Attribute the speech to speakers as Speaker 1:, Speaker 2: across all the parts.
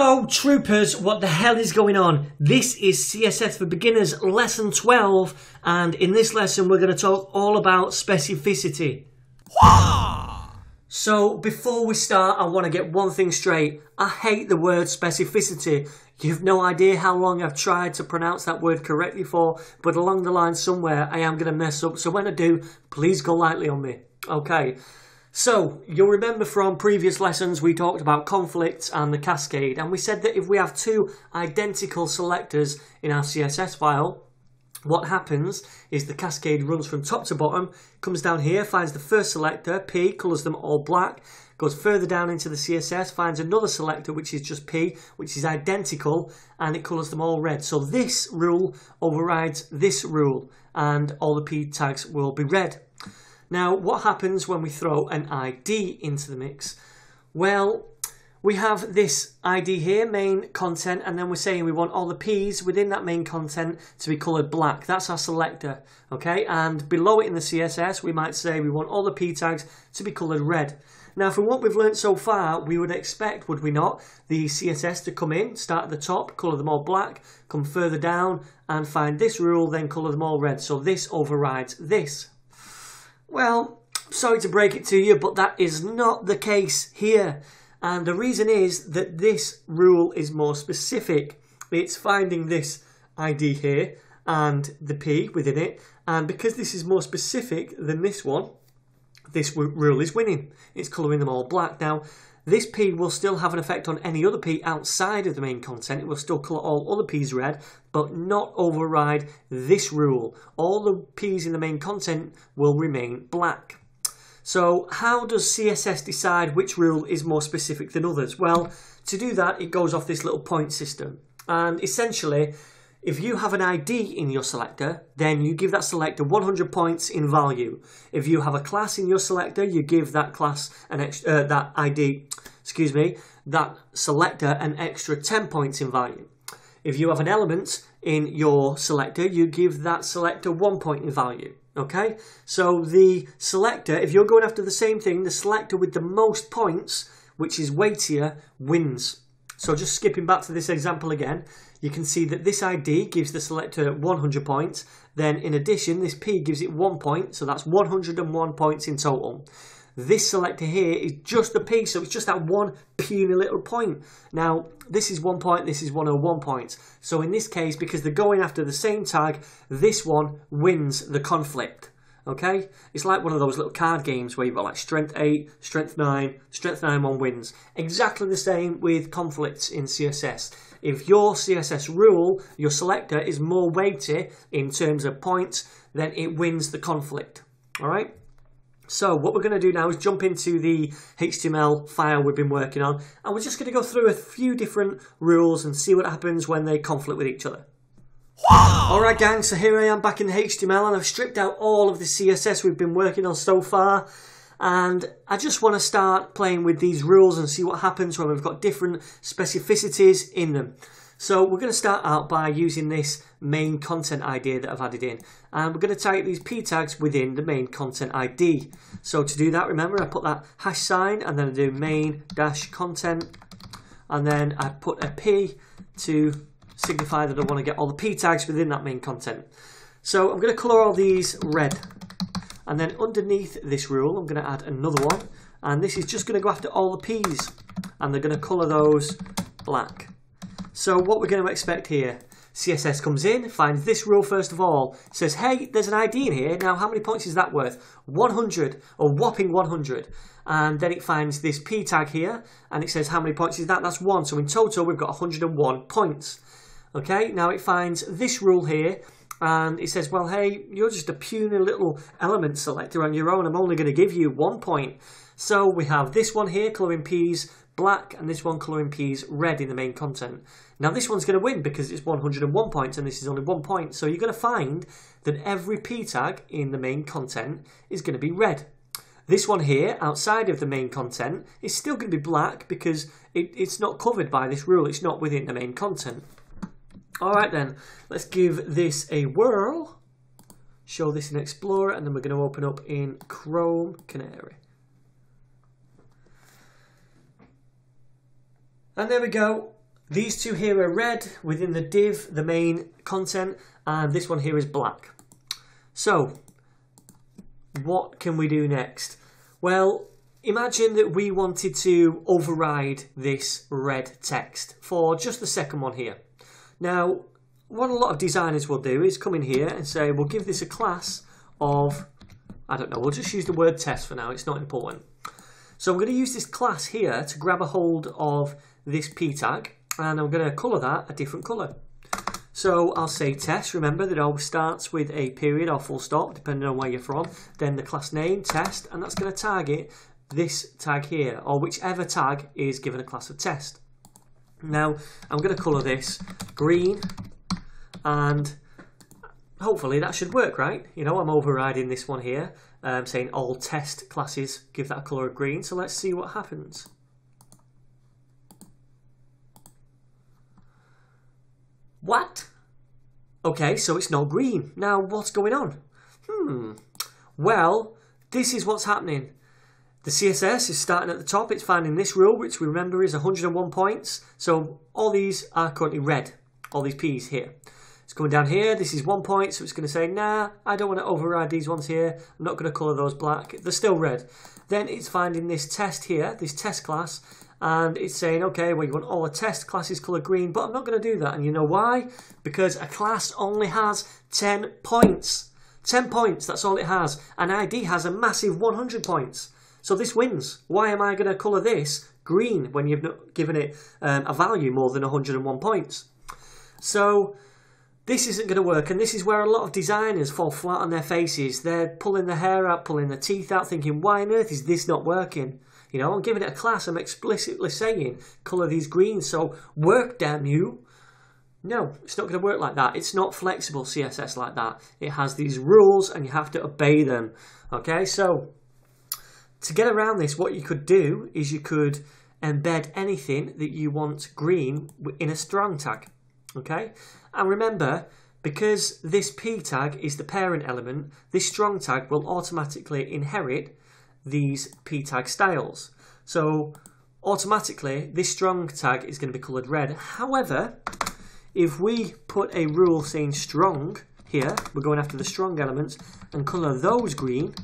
Speaker 1: Yo, troopers, what the hell is going on? This is CSS for Beginners lesson 12, and in this lesson, we're going to talk all about specificity. So, before we start, I want to get one thing straight. I hate the word specificity. You've no idea how long I've tried to pronounce that word correctly for, but along the line somewhere, I am going to mess up. So, when I do, please go lightly on me. Okay. So, you'll remember from previous lessons we talked about conflicts and the cascade, and we said that if we have two identical selectors in our CSS file, what happens is the cascade runs from top to bottom, comes down here, finds the first selector, P, colours them all black, goes further down into the CSS, finds another selector which is just P, which is identical, and it colours them all red. So this rule overrides this rule, and all the P tags will be red. Now, what happens when we throw an ID into the mix? Well, we have this ID here, main content, and then we're saying we want all the P's within that main content to be coloured black. That's our selector, okay? And below it in the CSS, we might say we want all the P tags to be coloured red. Now, from what we've learned so far, we would expect, would we not, the CSS to come in, start at the top, colour them all black, come further down, and find this rule, then colour them all red. So this overrides this. Well, sorry to break it to you, but that is not the case here. And the reason is that this rule is more specific. It's finding this ID here and the P within it. And because this is more specific than this one, this rule is winning. It's colouring them all black. Now, this P will still have an effect on any other P outside of the main content. It will still colour all other P's red, but not override this rule. All the P's in the main content will remain black. So how does CSS decide which rule is more specific than others? Well, to do that, it goes off this little point system. And essentially, if you have an ID in your selector, then you give that selector 100 points in value. If you have a class in your selector, you give that class an extra, uh, that ID, excuse me, that selector an extra 10 points in value. If you have an element in your selector, you give that selector one point in value. Okay, so the selector, if you're going after the same thing, the selector with the most points, which is weightier, wins. So just skipping back to this example again, you can see that this ID gives the selector 100 points. Then in addition, this P gives it one point, so that's 101 points in total. This selector here is just the P, so it's just that one puny little point. Now, this is one point, this is 101 points. So in this case, because they're going after the same tag, this one wins the conflict. Okay? It's like one of those little card games where you've got like strength 8, strength 9, strength 9 one wins. Exactly the same with conflicts in CSS. If your CSS rule, your selector, is more weighty in terms of points, then it wins the conflict. Alright? So what we're going to do now is jump into the HTML file we've been working on and we're just going to go through a few different rules and see what happens when they conflict with each other. Alright gang, so here I am back in the HTML and I've stripped out all of the CSS we've been working on so far and I just want to start playing with these rules and see what happens when we've got different specificities in them. So we're going to start out by using this main content idea that I've added in and we're going to type these p tags within the main content ID. So to do that remember I put that hash sign and then I do main dash content and then I put a p to signify that I want to get all the p tags within that main content. So I'm going to colour all these red and then underneath this rule, I'm going to add another one. And this is just going to go after all the P's. And they're going to colour those black. So what we're going to expect here, CSS comes in, finds this rule first of all, says, hey, there's an ID in here. Now, how many points is that worth? 100, a whopping 100. And then it finds this P tag here, and it says, how many points is that? That's one. So in total, we've got 101 points. Okay, now it finds this rule here, and it says, well, hey, you're just a puny little element selector on your own. I'm only going to give you one point. So we have this one here, colouring P's black, and this one colouring P's red in the main content. Now this one's going to win because it's 101 points and this is only one point. So you're going to find that every P tag in the main content is going to be red. This one here, outside of the main content, is still going to be black because it, it's not covered by this rule. It's not within the main content. All right then, let's give this a whirl. Show this in Explorer and then we're going to open up in Chrome Canary. And there we go. These two here are red within the div, the main content, and this one here is black. So, what can we do next? Well, imagine that we wanted to override this red text for just the second one here. Now, what a lot of designers will do is come in here and say, we'll give this a class of, I don't know, we'll just use the word test for now, it's not important. So I'm going to use this class here to grab a hold of this p tag and I'm going to colour that a different colour. So I'll say test, remember that always starts with a period or full stop depending on where you're from, then the class name, test, and that's going to target this tag here or whichever tag is given a class of test. Now I'm going to colour this green and hopefully that should work right. You know I'm overriding this one here um, saying all test classes give that a colour of green so let's see what happens. What? Okay, so it's not green. Now, what's going on? Hmm. Well, this is what's happening. The CSS is starting at the top. It's finding this rule, which we remember is 101 points. So all these are currently red, all these P's here. It's coming down here. This is one point, so it's going to say, nah, I don't want to override these ones here. I'm not going to colour those black. They're still red. Then it's finding this test here, this test class, and it's saying, okay, well, you want all the test classes colour green, but I'm not going to do that. And you know why? Because a class only has 10 points. 10 points, that's all it has. An ID has a massive 100 points. So this wins. Why am I going to colour this green when you've not given it um, a value more than 101 points? So this isn't going to work, and this is where a lot of designers fall flat on their faces. They're pulling their hair out, pulling their teeth out, thinking, why on earth is this not working? You know, I'm giving it a class. I'm explicitly saying colour these greens. So work, damn you. No, it's not going to work like that. It's not flexible CSS like that. It has these rules and you have to obey them. Okay, so to get around this, what you could do is you could embed anything that you want green in a strong tag. Okay, and remember, because this p tag is the parent element, this strong tag will automatically inherit these p tag styles. So automatically this strong tag is going to be coloured red. However, if we put a rule saying strong here, we're going after the strong elements, and colour those green,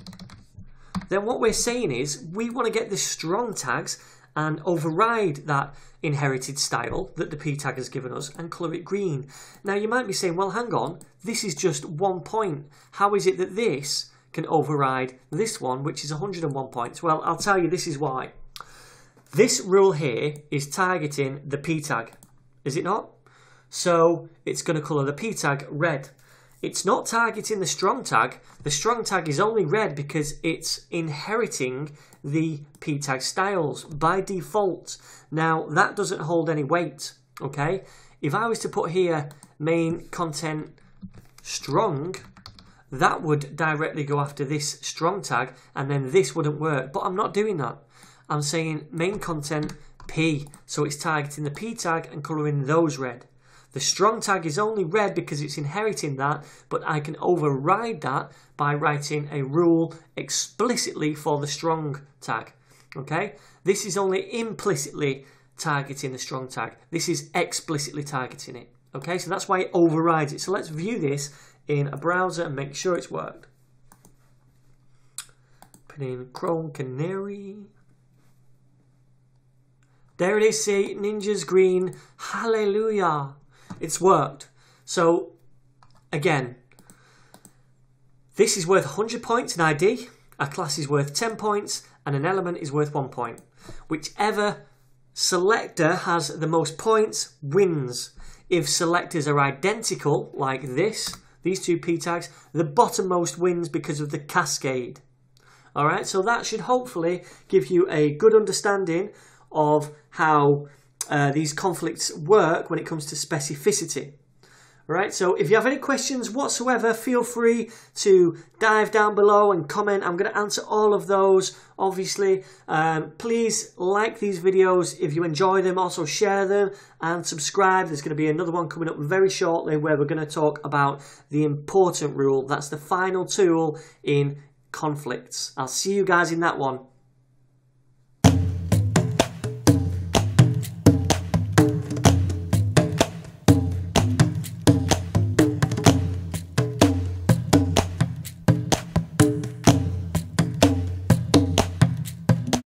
Speaker 1: then what we're saying is we want to get the strong tags and override that inherited style that the p tag has given us and colour it green. Now you might be saying, well hang on, this is just one point. How is it that this can override this one, which is 101 points? Well, I'll tell you this is why. This rule here is targeting the p tag, is it not? So it's going to colour the p tag red. It's not targeting the strong tag. The strong tag is only red because it's inheriting the p tag styles by default. Now that doesn't hold any weight, okay? If I was to put here main content strong, that would directly go after this strong tag and then this wouldn't work. But I'm not doing that. I'm saying main content P. So it's targeting the P tag and colouring those red. The strong tag is only red because it's inheriting that, but I can override that by writing a rule explicitly for the strong tag. Okay, this is only implicitly targeting the strong tag. This is explicitly targeting it. Okay, so that's why it overrides it. So let's view this in a browser and make sure it's worked. Put in Chrome Canary. There it is, see, Ninja's green. Hallelujah. It's worked. So, again, this is worth 100 points in ID, a class is worth 10 points, and an element is worth 1 point. Whichever selector has the most points wins. If selectors are identical, like this, these two p tags, the bottommost wins because of the cascade. Alright, so that should hopefully give you a good understanding of how uh, these conflicts work when it comes to specificity. Right, so if you have any questions whatsoever, feel free to dive down below and comment. I'm going to answer all of those, obviously. Um, please like these videos if you enjoy them. Also share them and subscribe. There's going to be another one coming up very shortly where we're going to talk about the important rule. That's the final tool in conflicts. I'll see you guys in that one.